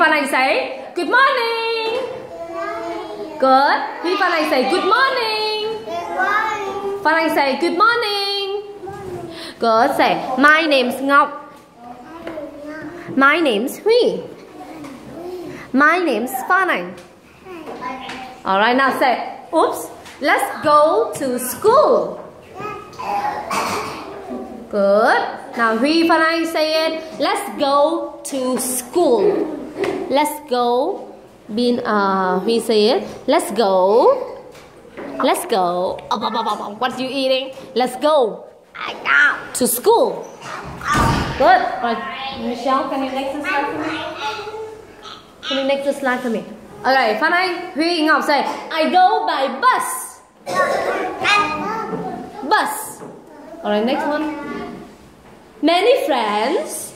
Anh say good morning. Good. Phan Anh say good morning. Phan Anh say good morning. Good. Say my name's Ngọc. My name's Huy. My name's Phan Anh. Alright, now say oops. Let's go to school. Good. Now Huy Phan Anh say it. Let's go to school. Let's go. Bin uh Huy say it. Let's go. Let's go. What you eating? Let's go. To school. Good. Right. Michelle, can you next the slide for me? Can you next the slide for me? Okay, Phan Anh, Huy, Ngọc say, I go by bus. Bus. Alright, next one. Many friends.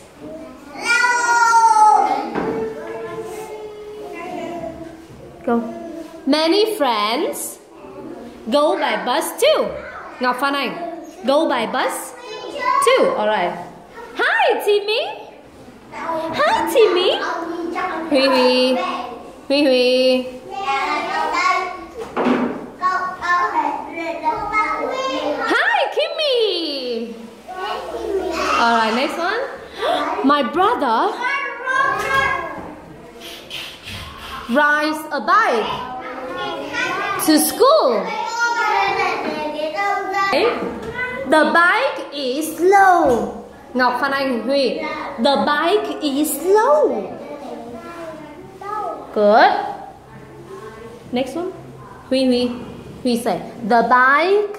Go. Many friends go by bus too. Ngọc Phan Anh. Go by bus too. Alright. Hi, Timmy. Hi, Timmy. Huy Huy. Huy Huy. Hi, Kimmy. Alright, next one. My brother rides a bike to school. The bike is slow. Ngọc Phan Anh Huy. The bike is slow. Good. Next one. Huy Huy. Huy say the bike.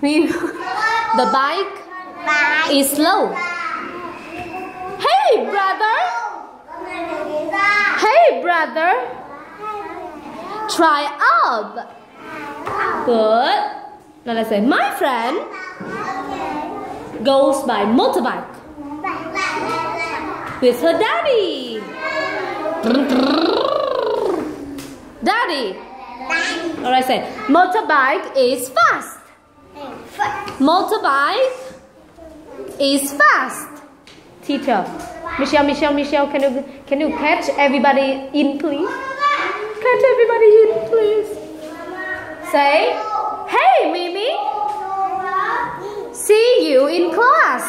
Huy. the bike is slow. Hey brother. Hey brother. Try up. Good. Now let's say my friend goes by motorbike with her daddy. Daddy. Alright, say motorbike is fast. Motorbike is fast. Teacher. Michelle, Michelle, Michelle, can you can you catch everybody in please? Catch everybody in please. Say, hey Mimi. See you in class.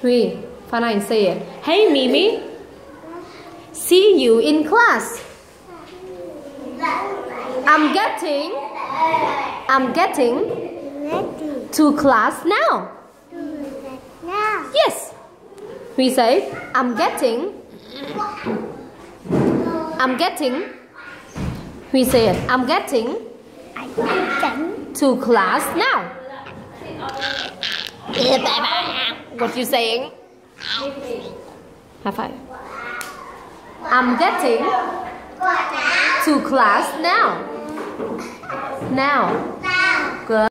Huy, Phan say it. Hey Mimi. See you in class. I'm getting I'm getting to class now. Yes. We say I'm getting I'm getting we say it. I'm getting to class now. What you saying? High five. I'm getting to class now. Now.